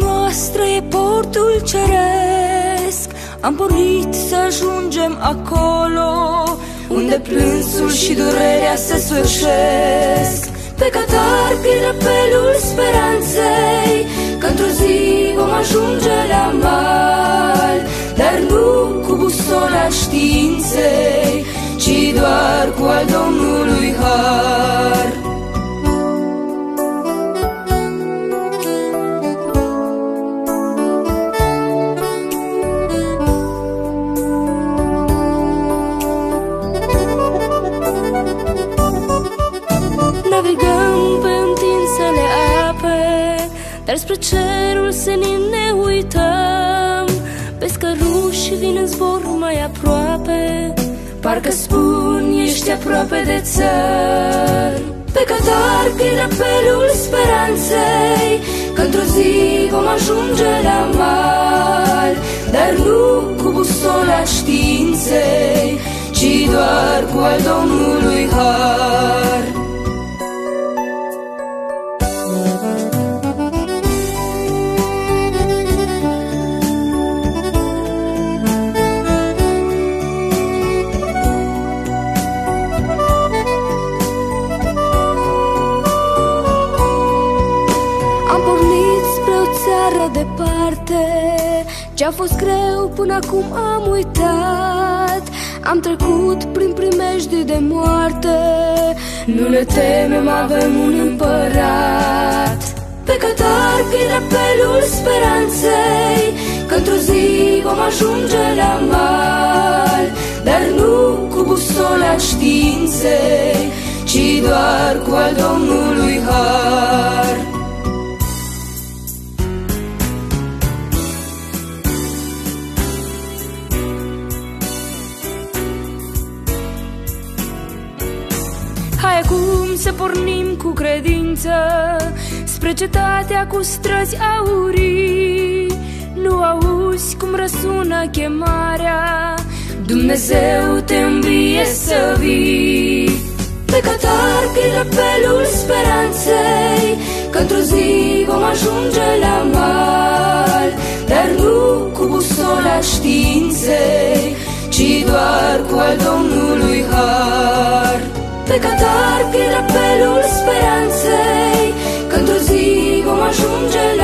noastră e portul ceresc. Am pornit să ajungem acolo Unde plânsul și durerea se sfârșesc. Pe Qatar pierd apelul speranței că într-o zi vom ajunge la mal. Dar nu cu busola științei Ci doar cu al Domnului Har. Dar spre cerul senin ne uităm. Pe scăruși vin în zbor mai aproape. Parcă spun ești aproape de țăr. Pe Qatar pierd apelul speranței Că într-o zi vom ajunge la mal. Dar nu cu busola științei Ci doar cu al Domnului Har Ce-a fost greu până acum am uitat. Am trecut prin primejdii de moarte. Nu ne temem, avem un împărat. Pe Qatar pierd apelul speranței Că într-o zi vom ajunge la mal. Dar nu cu busola științei Ci doar cu al Domnului Har să pornim cu credință Spre cetatea cu străzi aurii. Nu auzi cum răsună chemarea Dumnezeu te îmbie să vii. Pe Qatar pierd apelul speranței Că într-o zi vom ajunge la mal Dar nu cu busola științei Pe cantar pierd apelul speranței Că într-o zi vom ajunge